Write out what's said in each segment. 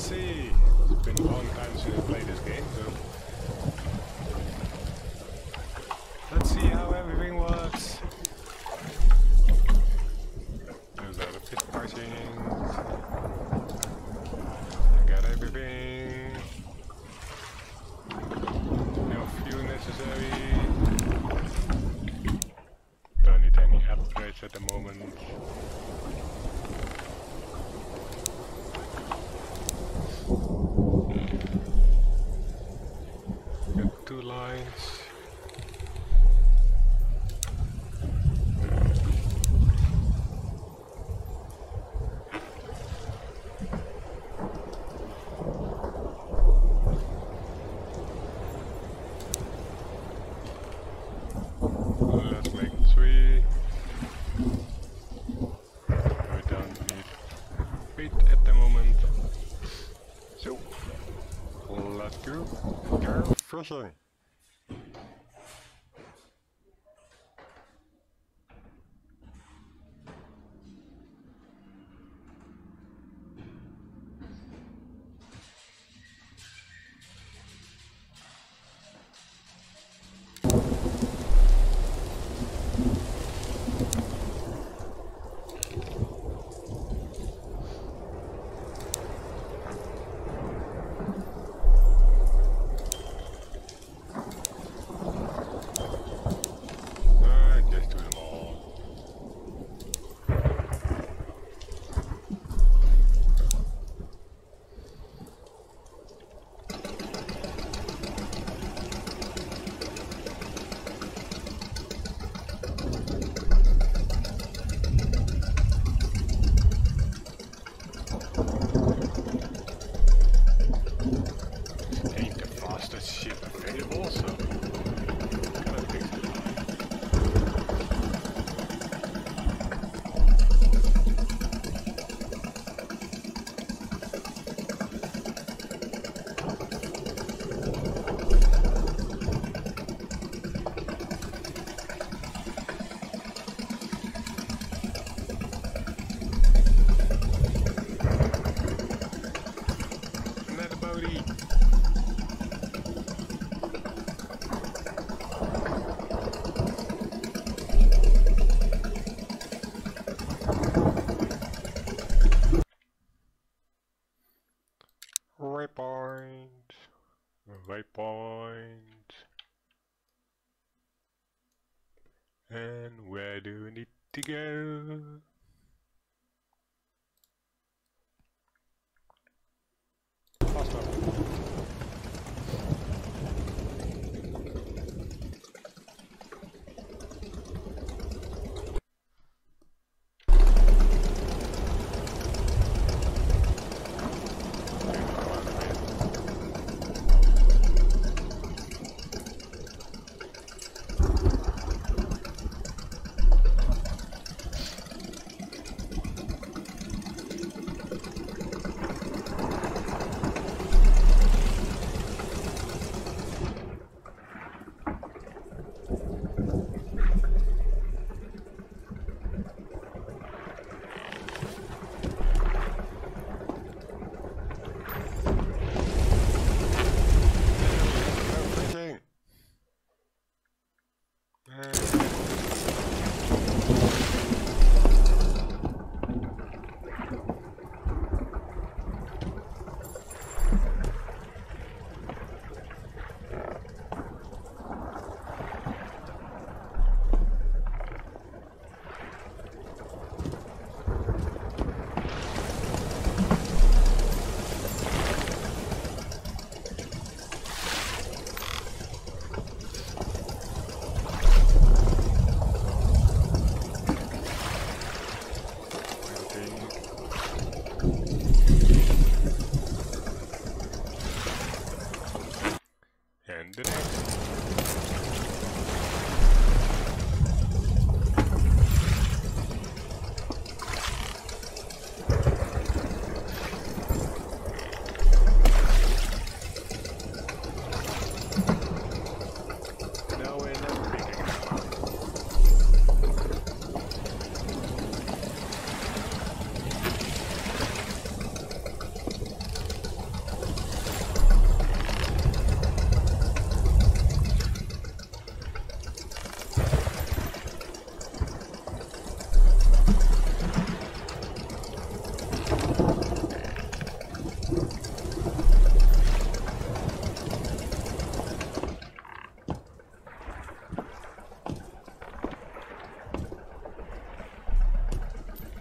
see. It's been a long time since I played this game, so proszę.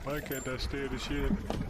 Mike had stay the shit.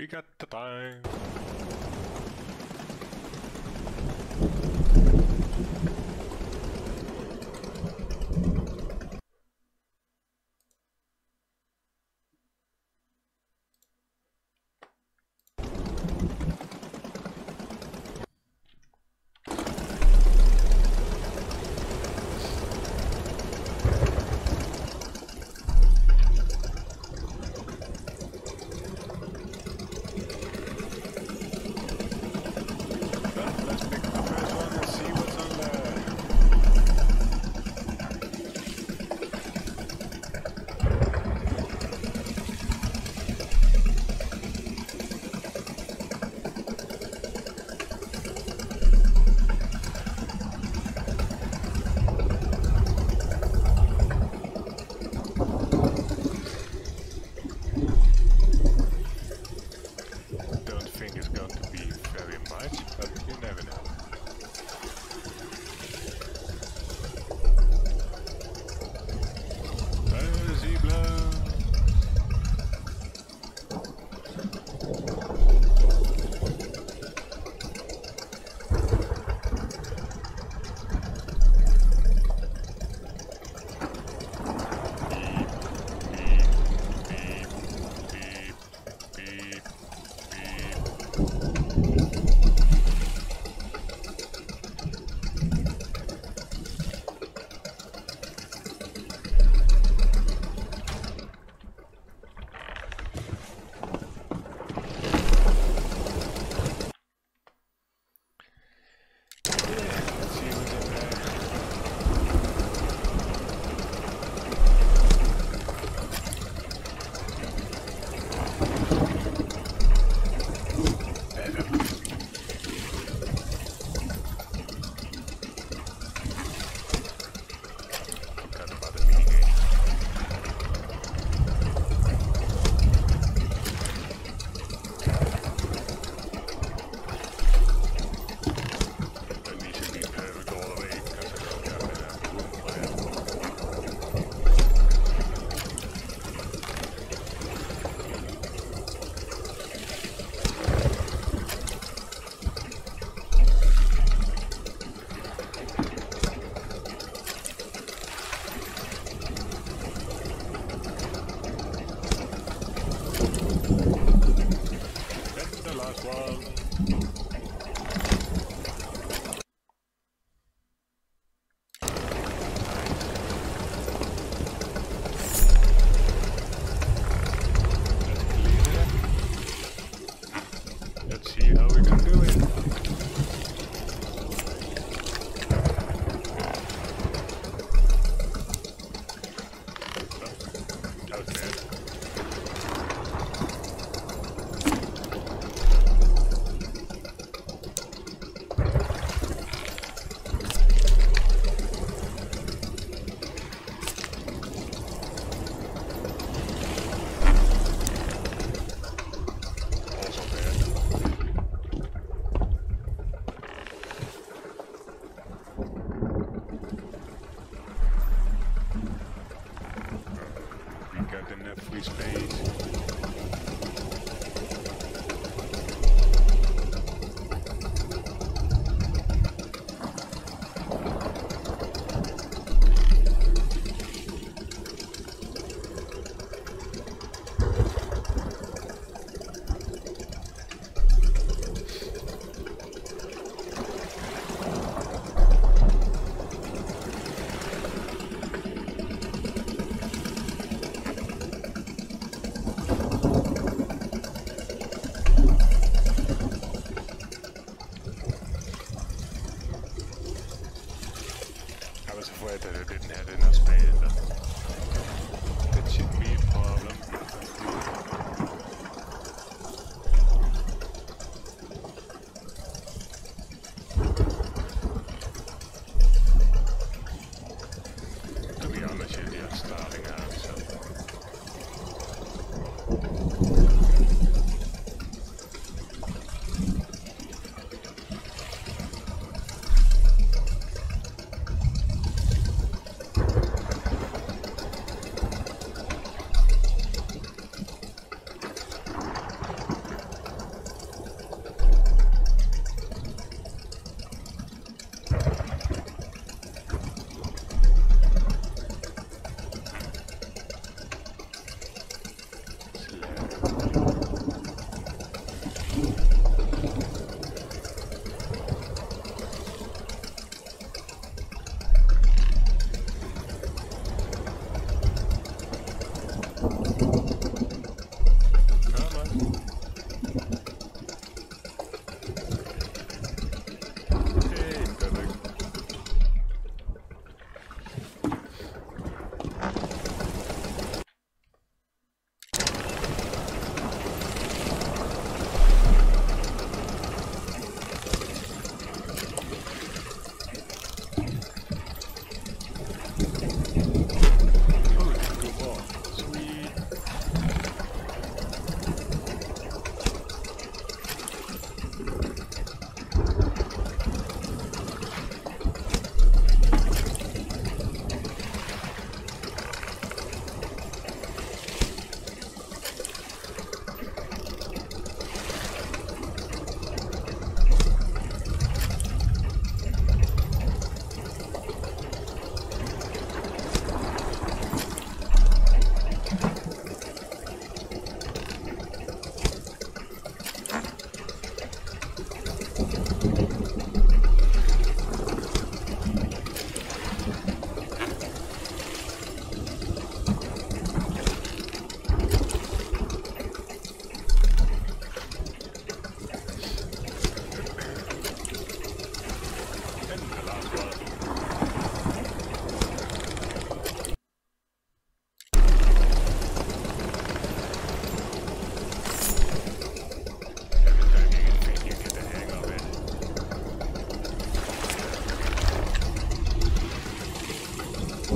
We got the time. One. Let's clean it up. Let's see how we can do it. Oh, okay. Also bad. We got enough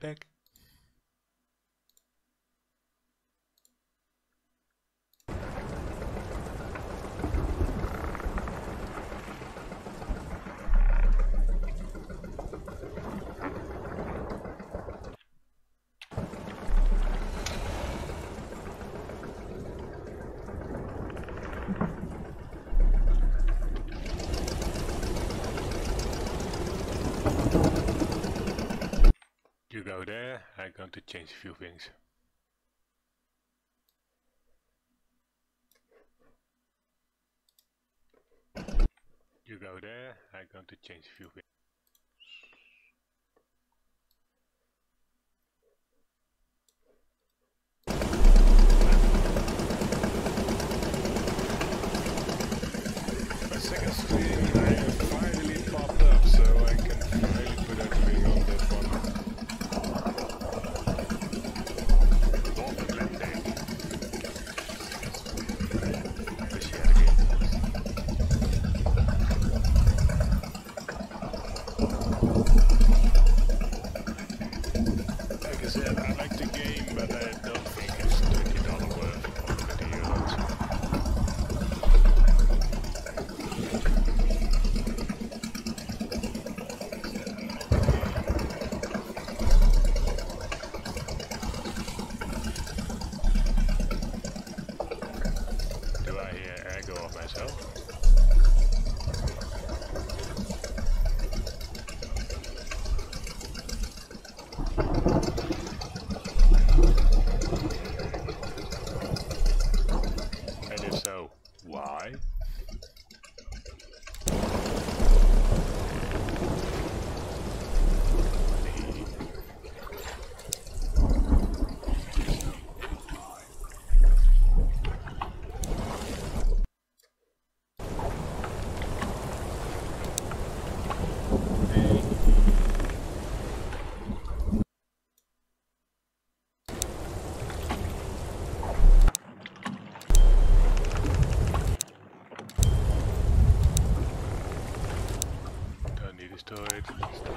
redneck So there, I'm going to change a few things. You go there, I'm going to change a few things. Second screen. Need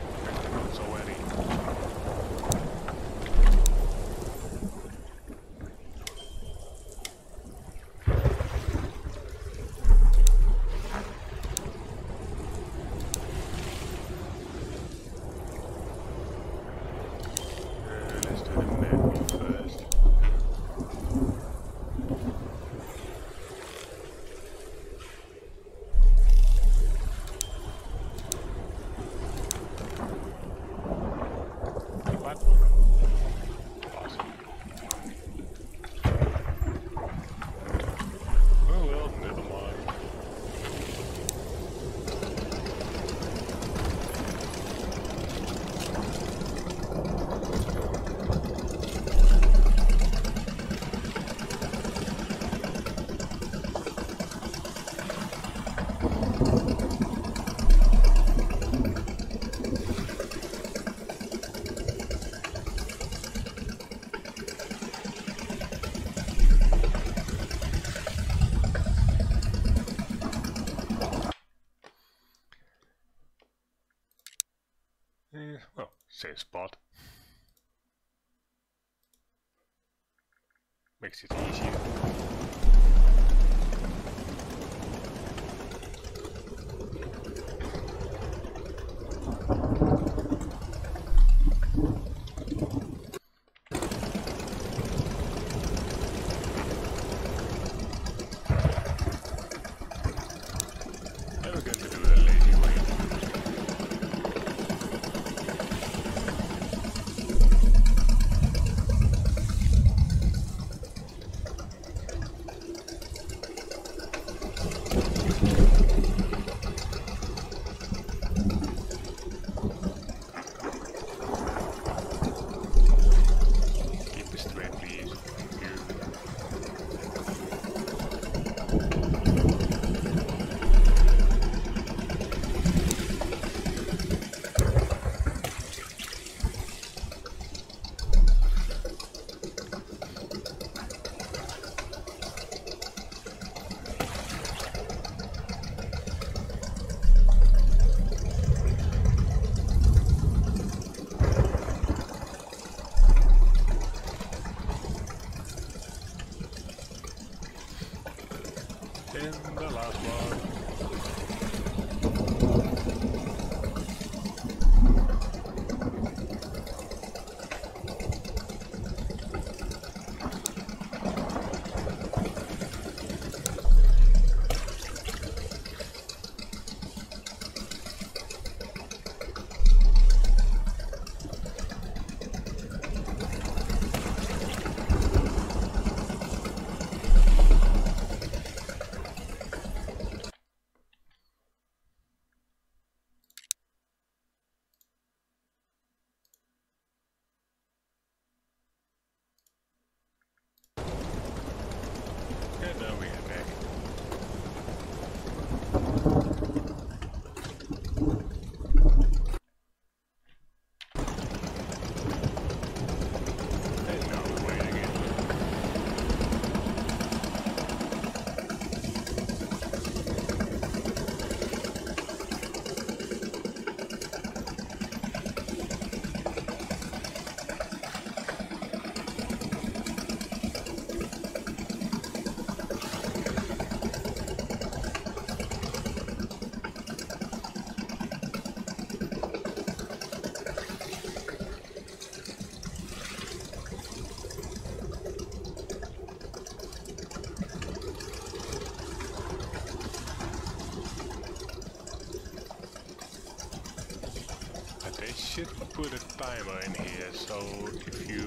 should put a timer in here, so if you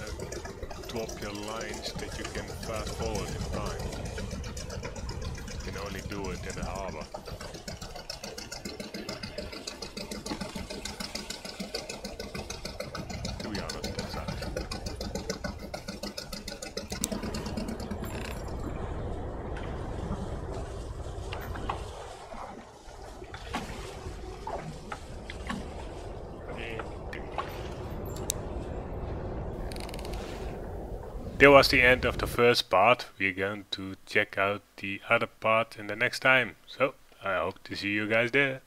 uh, drop your lines that you can fast forward in time. You can only do it in the harbor. To be honest, that sucks. That was the end of the first part. We're going to check out the other part in the next time. So, I hope to see you guys there.